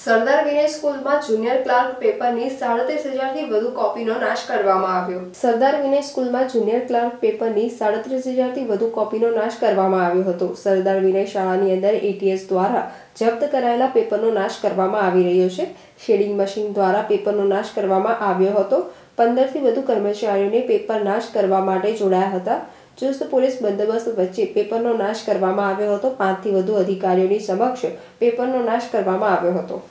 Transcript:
સરદાર વિનય સ્કૂલમાં junior clerk પેપરની સાડત્રીસ હજારથી વધુ કોપીનો નાશ કરવામાં આવ્યો. સરદાર વિનય સ્કૂલમાં જુનિયર ક્લાર્ક પેપરની સાડત્રીસ હજારથી વધુ કોપીનો નાશ કરવામાં આવ્યો હતો. સરદાર વિનય શાળાની અંદર એટીએસ દ્વારા જપ્ત કરાયેલા પેપરનો નાશ કરવામાં આવી રહ્યો છે. શેડિંગ મશીન દ્વારા પેપરનો નાશ કરવામાં આવ્યો હતો. પંદરથી વધુ કર્મચારીઓને પેપર નાશ કરવા માટે જોડાયા હતા. ચુસ્ત પોલીસ બંદોબસ્ત વચ્ચે પેપરનો નાશ કરવામાં આવ્યો હતો. પાંચથી વધુ અધિકારીઓની સમક્ષ પેપરનો નાશ કરવામાં આવ્યો હતો.